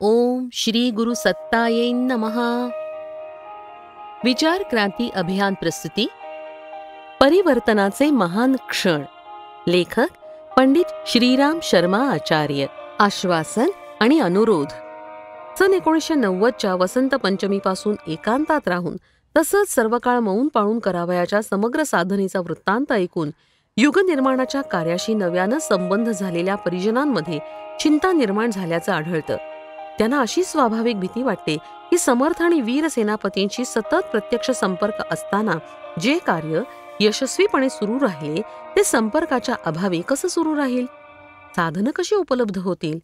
ओम श्री गुरु सत्ताये नमहा विचार क्रांती अभियान प्रस्तुती. परिवर्तनाचे महान क्षण. लेखक पंडित श्रीराम शर्मा आचार्य. आश्वासन आणि अनुरोध. सन एकोणीसशे नव्वदच्या वसंत पंचमीपासून एकांतात राहून तसंच सर्व काळ मौन पाळून करावयाच्या समग्र साधनेचा वृत्तांत ऐकून युगनिर्माणाच्या कार्याशी नव्यानं संबंध झालेल्या परिजनांमध्ये चिंता निर्माण झाल्याचं आढळतं. त्यांना अशी स्वाभाविक भीती वाटते की समर्थ आणि वीर सेनापतींशी सतत प्रत्यक्ष संपर्क असताना जे कार्य यशस्वीपणे सुरू राहिले ते संपर्काच्या अभावी कसं सुरू राहील? साधनं कशी उपलब्ध होतील?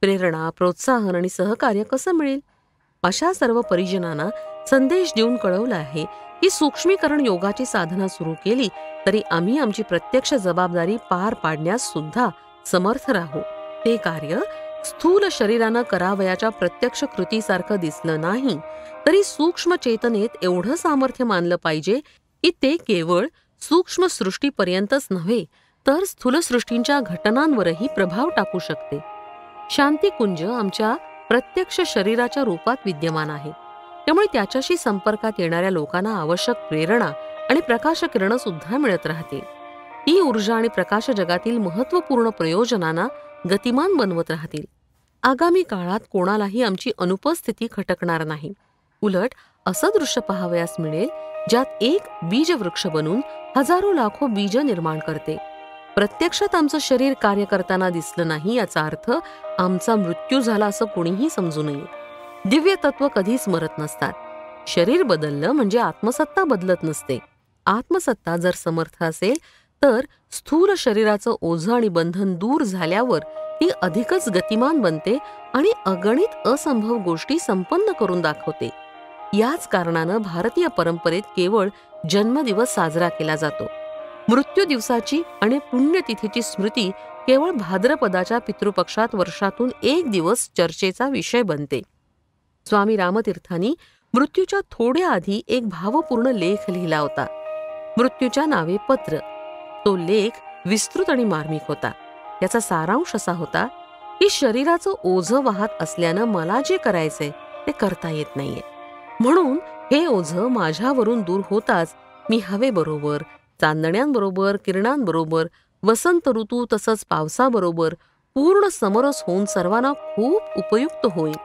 प्रेरणा प्रोत्साहन आणि सहकार्य कसं मिळेल? अशा सर्व परिजनांना संदेश देऊन कळवलं आहे की सूक्ष्मीकरण योगाची साधना सुरू केली तरी आम्ही आमची प्रत्यक्ष जबाबदारी पार पाडण्यास सुद्धा समर्थ राहू. ते कार्य स्थूल शरीरानं करावयाच्या प्रत्यक्ष कृतीसारखं दिसलं नाही तरी सूक्ष्म चेतनेत एवढं सामर्थ्य मानलं पाहिजे की ते केवळ सूक्ष्म सृष्टीपर्यंतच नव्हे तर स्थूलसृष्टींच्या घटनांवरही प्रभाव टाकू शकते. शांतिकुंज आमच्या प्रत्यक्ष शरीराच्या रूपात विद्यमान आहे. त्यामुळे त्याच्याशी संपर्कात येणाऱ्या लोकांना आवश्यक प्रेरणा आणि प्रकाश किरण सुद्धा मिळत राहते ही ऊर्जा आणि प्रकाश जगातील महत्त्वपूर्ण प्रयोजनांना गतिमान बनवत राहतील. आगामी काळात कोणालाही आमची अनुपस्थिती खटकणार नाही. उलट असं दृश्य पाहावयास मिळेल ज्यात एक बीज वृक्ष बनून हजारो लाखो बीज निर्माण करते. प्रत्यक्षात आमचं शरीर कार्य करताना दिसलं नाही याचा अर्थ आमचा मृत्यू झाला असं कोणीही समजू नये. दिव्य तत्व कधीच मरत नसतात. शरीर बदललं म्हणजे आत्मसत्ता बदलत नसते. आत्मसत्ता जर समर्थ असेल तर स्थूल शरीराचं ओझं आणि बंधन दूर झाल्यावर ती अधिकच गतिमान बनते आणि अगणित असंभव गोष्टी संपन्न करून दाखवते. याच कारणानं भारतीय परंपरेत केवळ जन्मदिवस साजरा केला जातो. मृत्यू दिवसाची आणि पुण्यतिथीची स्मृती केवळ भाद्रपदाच्या पितृपक्षात वर्षातून एक दिवस चर्चेचा विषय बनते. स्वामी रामतीर्थांनी मृत्यूच्या थोड्या आधी एक भावपूर्ण लेख लिहिला होता. मृत्यूच्या नावे पत्र. तो लेख विस्तृत आणि मार्मिक होता. याचा सारांश असा होता की शरीराचं ओझं वाहत असल्यानं मला जे करायचंय ते करता येत नाहीये. म्हणून हे ओझं माझ्यावरून दूर होताच मी हवेबरोबर चांदण्यांबरोबर किरणांबरोबर वसंत ऋतू तसंच पावसाबरोबर पूर्ण समरस होऊन सर्वांना खूप उपयुक्त होईल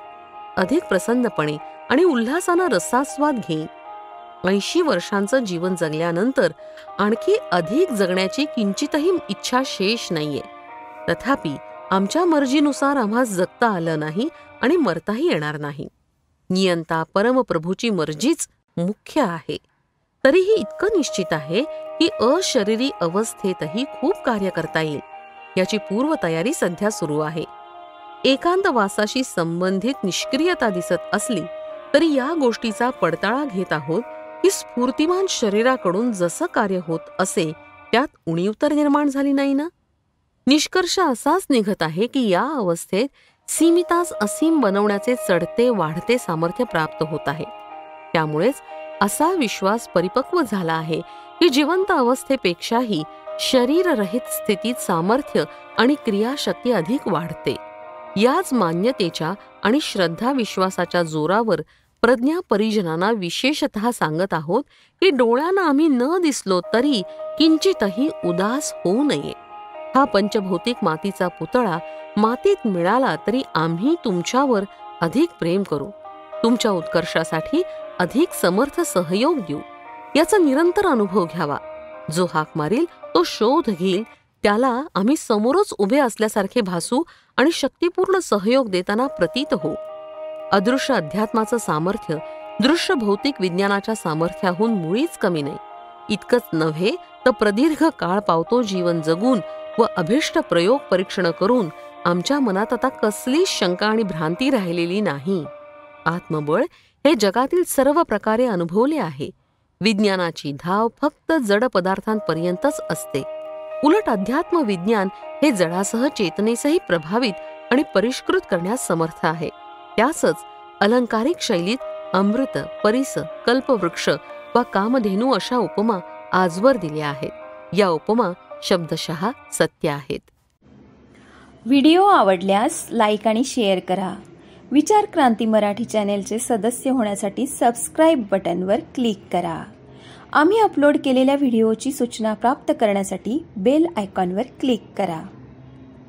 अधिक प्रसन्नपणे आणि उल्हासानं रसास्वाद घेईन. ऐंशी वर्षांचं जीवन जगल्यानंतर आणखी अधिक जगण्याची किंचितही इच्छा शेष नाहीये. तथापि आमच्या मर्जीनुसार आम्हा जगता आलं नाही आणि मरताही येणार नाही. नियंता परमप्रभूची मर्जीच मुख्य आहे. तरीही इतकं निश्चित आहे की अशरीरी अवस्थेतही खूप कार्य करता येईल. याची पूर्वतयारी सध्या सुरू आहे. एकांतवासाशी संबंधित निष्क्रियता दिसत असली तरी या गोष्टीचा पडताळा घेत आहोत की स्फूर्तिमान शरीराकडून जसं कार्य होत असे त्यात उणीव तर निर्माण झाली नाही ना? निष्कर्ष असाच निघत आहे की या अवस्थेत सीमितास असीम बनवण्याचे चढते वाढते सामर्थ्य प्राप्त होत आहे. त्यामुळेच असा विश्वास परिपक्व झाला आहे की जिवंत अवस्थेपेक्षाही शरीररहित स्थितीत सामर्थ्य आणि क्रियाशक्ती अधिक वाढते. याच मान्यतेच्या आणि श्रद्धा विश्वासाच्या जोरावर प्रज्ञा परिजनांना विशेषतः सांगत आहोत की डोळ्यांना आम्ही न दिसलो तरी किंचितही उदास होऊ नये. हा पंचभौतिक मातीचा पुतळा मातीत मिळाला तरी आम्ही तुमच्यावर अधिक प्रेम करू. तुमच्या उत्कर्षासाठी अधिक समर्थ सहयोग देऊ. याचा निरंतर अनुभव घ्यावा. जो हाक मारील तो शोध घेईल. त्याला आम्ही समोरच उभे असल्यासारखे भासू आणि शक्तीपूर्ण सहयोग देताना प्रतीत हो अदृश्य अध्यात्माचं सामर्थ्य दृश्य भौतिक विज्ञानाच्या सामर्थ्याहून मुळीच कमी नाही. इतकंच नव्हे तर प्रदीर्घ काळ पावतो जीवन जगून व अभिष्ट प्रयोग परीक्षण करून आमच्या मनात आता कसलीच शंका आणि भ्रांती राहिलेली नाही. आत्मबळ हे जगातील सर्व प्रकारे अनुभवले आहे. विज्ञानाची धाव फक्त जड पदार्थांपर्यंतच असते. उलट अध्यात्म विज्ञान हे जडासह चेतनेसही प्रभावित आणि परिष्कृत करण्यास समर्थ आहे. त्यासच अलंकारिक शैलीत अमृत परिस कल्पवृक्ष वा कामधेनू अशा उपमा आजवर दिल्या आहेत. या उपमा शब्दशः सत्य आहेत. व्हिडिओ आवडल्यास लाईक आणि शेअर करा. विचार क्रांती मराठी चॅनेलचे सदस्य होण्यासाठी सबस्क्राईब बटनवर क्लिक करा. आम्ही अपलोड केलेल्या व्हिडिओची सूचना प्राप्त करण्यासाठी बेल आयकॉनवर क्लिक करा.